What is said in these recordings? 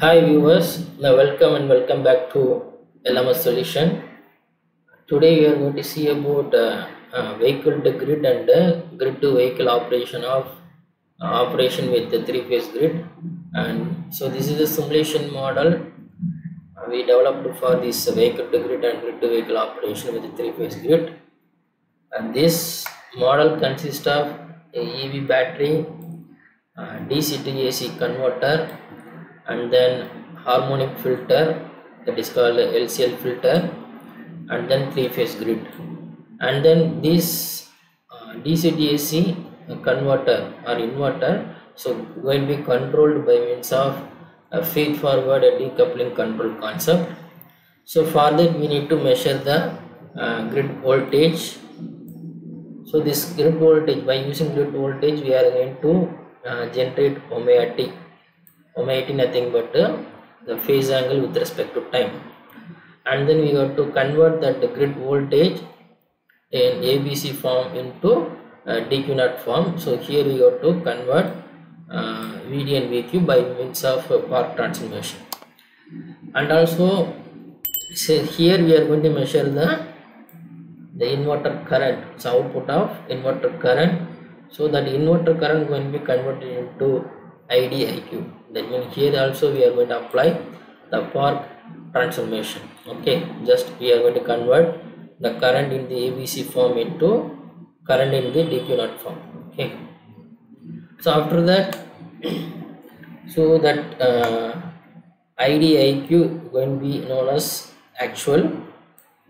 Hi viewers, welcome and welcome back to LMS solution. Today we are going to see about uh, uh, vehicle to grid and uh, grid to vehicle operation of uh, operation with the three phase grid. And so this is a simulation model we developed for this vehicle to grid and grid to vehicle operation with the three phase grid. And this model consists of EV battery, uh, DC to AC converter, and then harmonic filter that is called LCL filter, and then three phase grid. And then this uh, DC to AC converter or inverter, so going to be controlled by means of a feed forward a decoupling control concept. So for that we need to measure the uh, grid voltage so this grid voltage by using grid voltage we are going to uh, generate omega t omega t nothing but uh, the phase angle with respect to time. And then we got to convert that grid voltage in abc form into uh, dq naught form. So here we got to convert uh, vd and vq by means of uh, Park transformation. And also so here we are going to measure the the inverter current so output of inverter current. So that inverter current to be converted into IDIQ that means here also we are going to apply the park transformation. Okay just we are going to convert the current in the ABC form into current in the DQ naught form. Okay. So after that so that uh, IDIQ going to be known as actual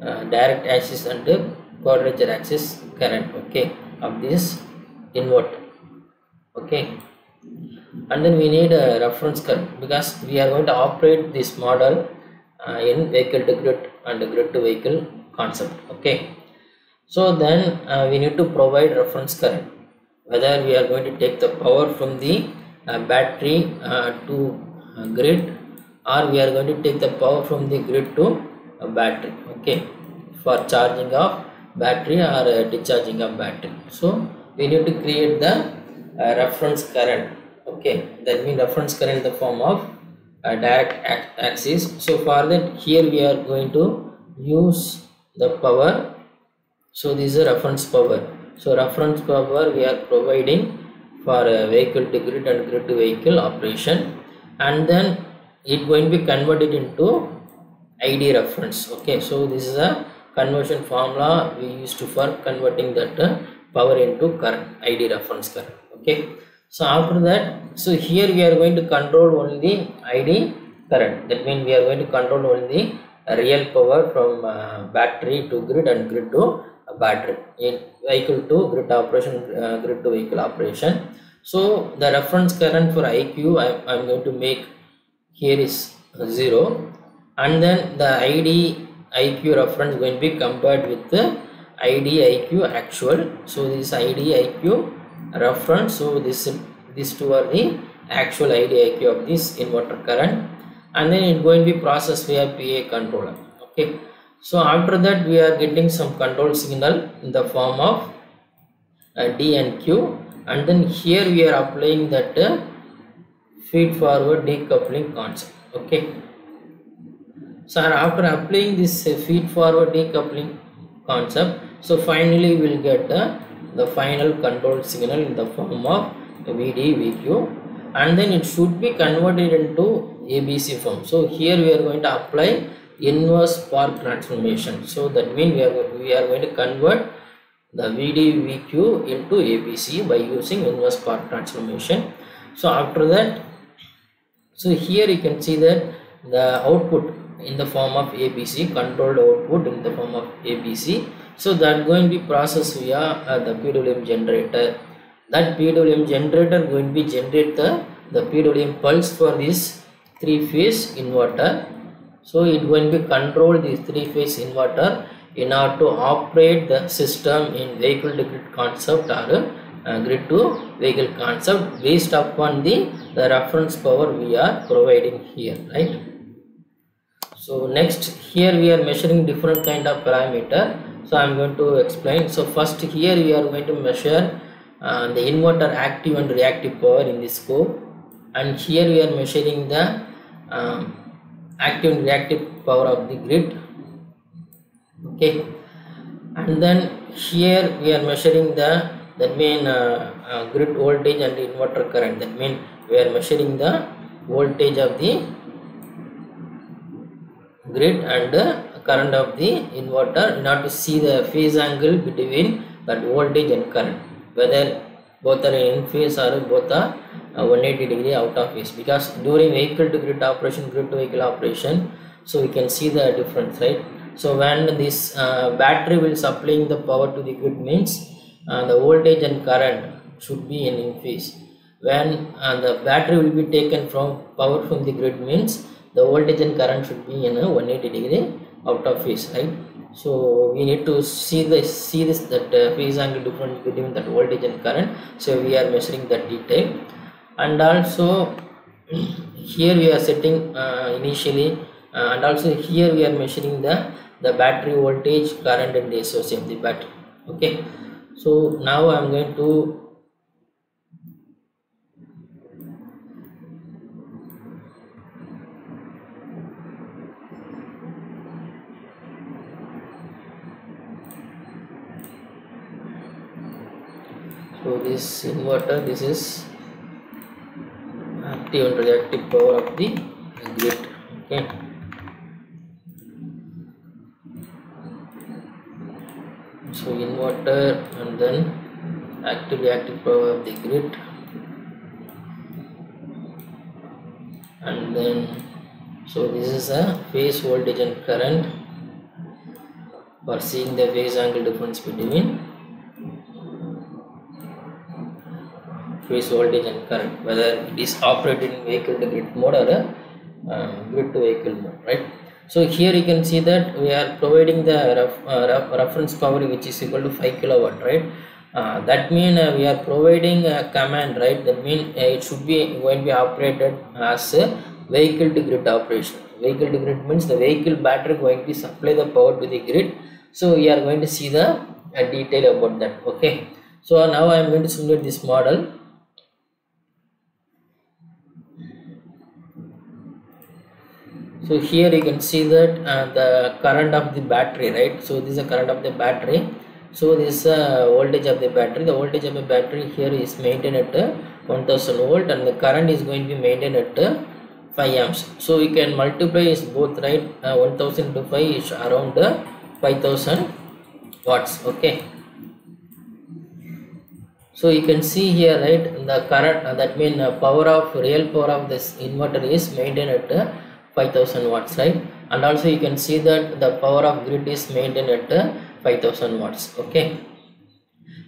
uh, direct axis and quadrature axis current. Okay. Of this inverter. Okay and then we need a reference current because we are going to operate this model uh, in vehicle to grid and grid to vehicle concept okay? So then uh, we need to provide reference current whether we are going to take the power from the uh, battery uh, to uh, grid or we are going to take the power from the grid to battery okay? For charging of battery or uh, discharging of battery. So we need to create the reference current okay that means reference current in the form of a direct axis. So for that here we are going to use the power. So this is a reference power. So reference power we are providing for a vehicle to grid and grid to vehicle operation. And then it going to be converted into id reference. Okay so this is a conversion formula we used to for converting that uh, power into current id reference current. Okay so after that so here we are going to control only the id current. That means we are going to control only the real power from uh, battery to grid and grid to battery. In vehicle to grid operation uh, grid to vehicle operation. So the reference current for iq I, i'm going to make here is 0 and then the id iq reference going to be compared with the id iq actual. So this id iq reference so this these two are the actual id iq of this inverter current. And then it going to be processed via PI controller. Okay. So after that we are getting some control signal in the form of uh, d and q. And then here we are applying that uh, feed forward decoupling concept. Okay. So after applying this uh, feed forward decoupling concept so finally we will get uh, the final control signal in the form of vd vq and then it should be converted into abc form. So here we are going to apply inverse Park transformation. So that means we are we are going to convert the vd vq into abc by using inverse Park transformation. So after that so here you can see that the output in the form of abc controlled output in the form of abc so that going to be processed via uh, the pwm generator. That pwm generator going to be generate the the pwm pulse for this three phase inverter. So it going to be control this three phase inverter in order to operate the system in vehicle to grid concept or uh, grid to vehicle concept based upon the, the reference power we are providing here right? So next here we are measuring different kind of parameter so i'm going to explain. So first here we are going to measure uh, the inverter active and reactive power in this scope. And here we are measuring the um, active and reactive power of the grid. Okay. And then here we are measuring the that mean uh, uh, grid voltage and inverter current. That mean we are measuring the voltage of the grid and the current of the inverter in order to see the phase angle between that voltage and current whether both are in phase or both are uh, 180 degree out of phase. Because during vehicle to grid operation grid to vehicle operation so we can see the difference right? So when this uh, battery will supplying the power to the grid means uh, the voltage and current should be in, phase when uh, the battery will be taken from power from the grid means the voltage and current should be in a 180 degree out of phase right so we need to see this see this that uh, phase angle difference between that voltage and current. So we are measuring that detail. And also here we are setting uh, initially uh, and also here we are measuring the the battery voltage current and the SOC of the battery. Okay. So now i'm going to so this inverter this is active and reactive power of the grid okay? So inverter and then active reactive power of the grid. And then so this is a phase voltage and current. For seeing the phase angle difference between phase voltage and current whether it is operated in vehicle to grid mode or a uh, grid to vehicle mode right? So here you can see that we are providing the ref, uh, ref, reference power which is equal to 5 kilowatt right? Uh, that mean uh, we are providing a command right? That mean uh, it should be going to be operated as a vehicle to grid operation. Vehicle to grid means the vehicle battery going to supply the power to the grid. So we are going to see the uh, detail about that okay? So now i am going to simulate this model so here you can see that uh, the current of the battery right? So this is the current of the battery. So this is uh, voltage of the battery the voltage of the battery here is maintained at uh, 1000 volt and the current is going to be maintained at uh, 5 amps. So you can multiply is both right? Uh, 1000 to 5 is around uh, 5000 watts okay? So you can see here right? The current that mean power of real power of this inverter is maintained at 5000 watts right? And also you can see that the power of grid is maintained at uh, 5000 watts okay?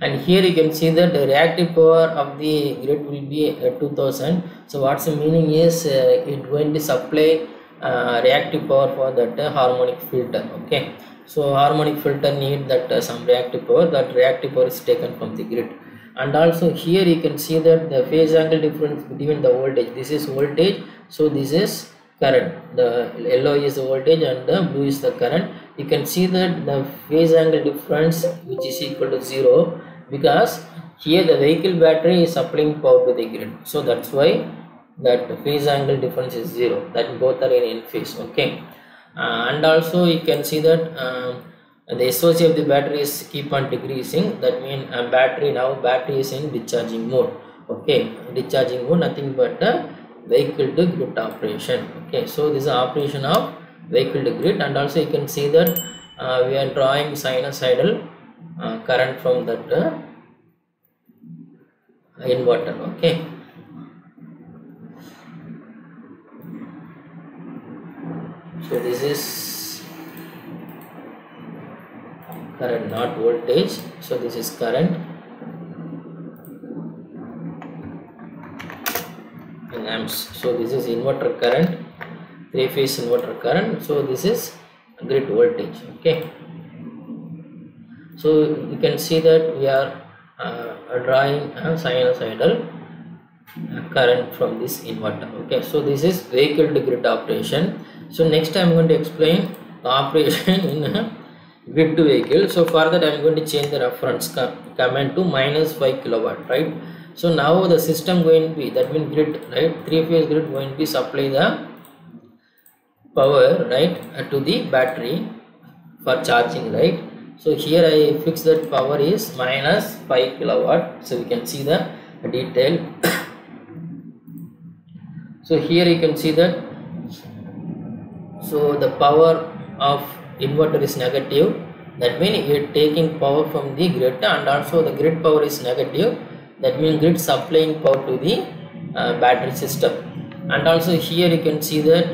And here you can see that the reactive power of the grid will be uh, 2000 so what's the meaning is uh, it going to supply uh, reactive power for that uh, harmonic filter okay? So harmonic filter need that uh, some reactive power that reactive power is taken from the grid. And also here you can see that the phase angle difference between the voltage this is voltage so this is current. The yellow is the voltage and the blue is the current. You can see that the phase angle difference which is equal to zero because here the vehicle battery is supplying power to the grid. So that's why that phase angle difference is zero. That both are in, in phase okay? Uh, and also you can see that um, the SOC of the battery is keep on decreasing. That mean uh, battery now battery is in discharging mode okay? Discharging mode nothing but uh, vehicle to grid operation okay? So this is operation of vehicle to grid and also you can see that uh, we are drawing sinusoidal uh, current from that uh, inverter okay? So this is current not voltage. So this is current in amps so this is inverter current three phase inverter current. So this is grid voltage okay? So you can see that we are uh, drawing a sinusoidal uh, current from this inverter okay? So this is vehicle to grid operation. So next i'm going to explain the operation in a grid to vehicle. So for that i'm going to change the reference co- command to minus 5 kilowatt right so now the system going to be that means grid right? Three phase grid going to be supply the power right uh, to the battery for charging right? So here i fix that power is minus 5 kilowatt. So we can see the detail. So here you can see that. So the power of inverter is negative. That means it taking power from the grid and also the grid power is negative that means grid supplying power to the uh, battery system. And also here you can see that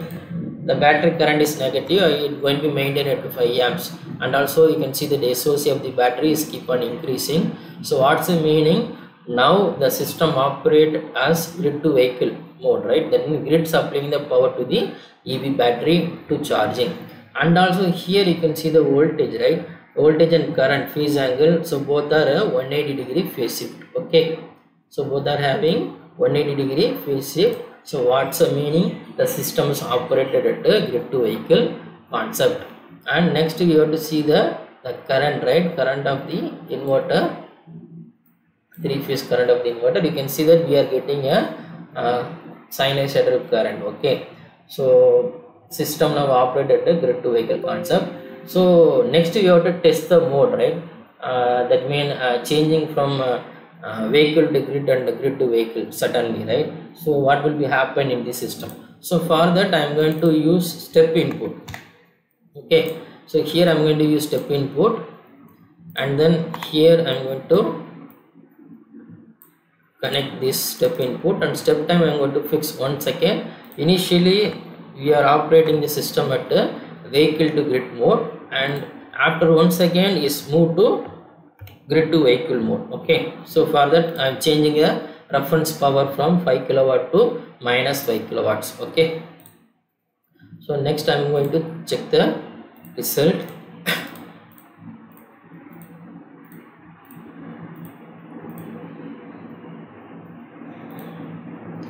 the battery current is negative uh, it going to be maintained at 5 amps. And also you can see the SOC of the battery is keep on increasing. So what's the meaning? Now the system operate as grid to vehicle mode right? That means grid supplying the power to the EV battery to charging. And also here you can see the voltage right voltage and current phase angle. So both are uh, a 180 degree phase shift. Okay. So both are having 180 degree phase shift. So what's the meaning the system is operated at a grid to vehicle concept. And next we have to see the the current right? Current of the inverter. Three phase current of the inverter. You can see that we are getting a uh, sinusoidal current. Okay. So system now operated at a grid to vehicle concept so next we have to test the mode right? Uh, that mean uh, changing from uh, uh, vehicle to grid and grid to vehicle suddenly right? So what will be happen in the system? So for that i am going to use step input. Okay? So here i'm going to use step input. And then here i'm going to connect this step input. And step time i'm going to fix one second. Initially we are operating the system at a vehicle to grid mode and after one second is moved to grid to vehicle mode okay? So for that i'm changing the reference power from 5 kilowatt to minus 5 kilowatts okay? So next i'm going to check the result.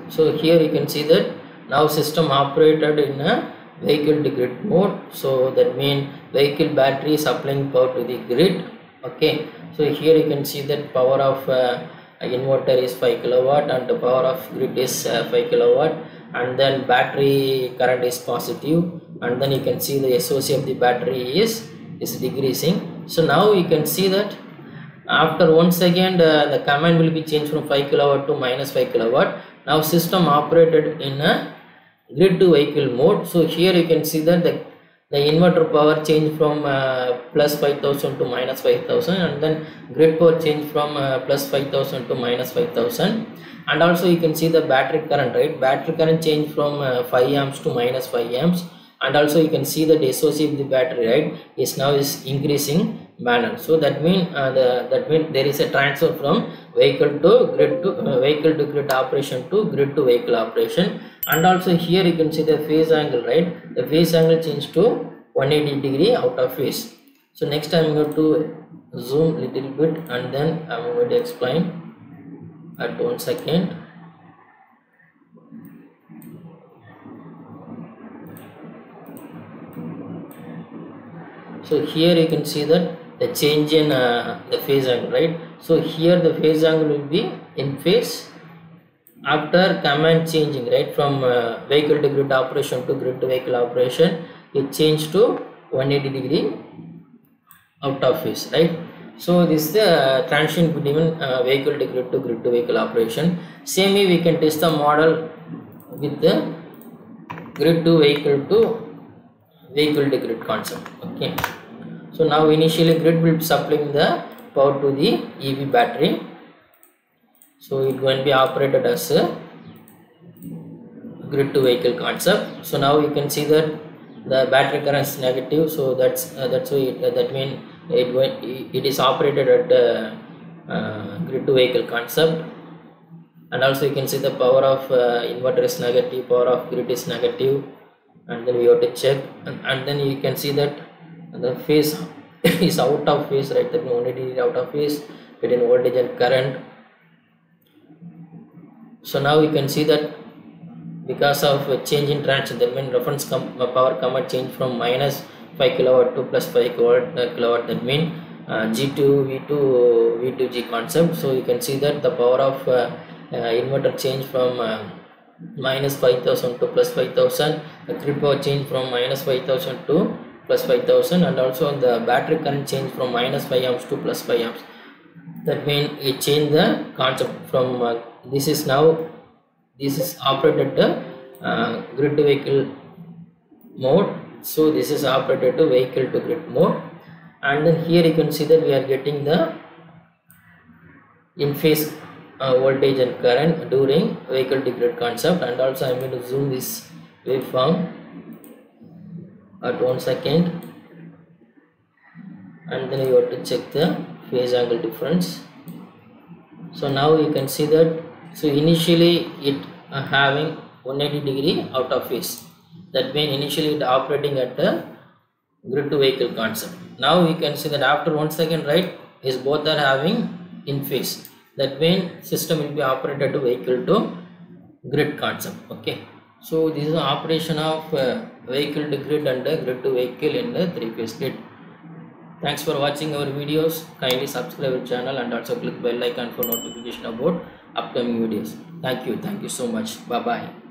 So here you can see that now system operated in a vehicle to grid mode. So that mean vehicle battery supplying power to the grid. Okay. So here you can see that power of uh, inverter is 5 kilowatt and the power of grid is uh, 5 kilowatt. And then battery current is positive. And then you can see the SOC of the battery is is decreasing. So now you can see that after one second uh, the command will be changed from 5 kilowatt to minus 5 kilowatt. Now system operated in a grid to vehicle mode. So here you can see that the the inverter power change from uh, plus 5000 to minus 5000 and then grid power change from uh, plus 5000 to minus 5000 and also you can see the battery current right? Battery current change from uh, 5 amps to minus 5 amps. And also you can see that SOC of the battery right? Is now is increasing manner so that mean uh, the that mean there is a transfer from vehicle to grid to uh, vehicle to grid operation to grid to vehicle operation. And also here you can see the phase angle right? The phase angle change to 180 degree out of phase. So next i'm going to zoom little bit and then i'm going to explain at one second. So here you can see that the change in uh, the phase angle right? So here the phase angle will be in phase after command changing right? From uh, vehicle to grid operation to grid to vehicle operation it changed to 180 degree out of phase right? So this is the uh, transition between uh, vehicle to grid to grid to vehicle operation. Same way we can test the model with the grid to vehicle to vehicle to grid concept okay so now initially grid will be supplying the power to the ev battery. So it going to be operated as a grid to vehicle concept. So now you can see that the battery current is negative. So that's uh, that's why it, uh, that mean it went it is operated at the uh, grid to vehicle concept. And also you can see the power of uh, inverter is negative power of grid is negative. And then we have to check. And, and then you can see that the phase is out of phase right? That means only out of phase between voltage and current. So now you can see that because of change in transition that means reference com power command change from minus 5 kilowatt to plus 5 kilowatt, uh, kilowatt that uh, G2 V2 V2G concept. So you can see that the power of uh, uh, inverter change from uh, minus 5000 to plus 5000 the grid power change from minus 5000 to plus 5000 and also the battery current change from minus 5 amps to plus 5 amps. That means it changed the concept from uh, this is now this is operated the uh, grid to vehicle mode. So this is operated to vehicle to grid mode. And then here you can see that we are getting the in phase uh, voltage and current during vehicle to grid concept. And also I'm going to zoom this waveform at one second. And then you have to check the phase angle difference. So now you can see that so initially it uh, having 180 degree out of phase. That means initially it operating at the grid to vehicle concept. Now we can see that after one second right is both are having in phase. That means system will be operated to vehicle to grid concept okay so this is operation of uh, vehicle to grid and uh, grid to vehicle in the three phase grid. Thanks for watching our videos. Kindly subscribe our channel and also click bell icon for notification about upcoming videos. Thank you. Thank you so much. Bye bye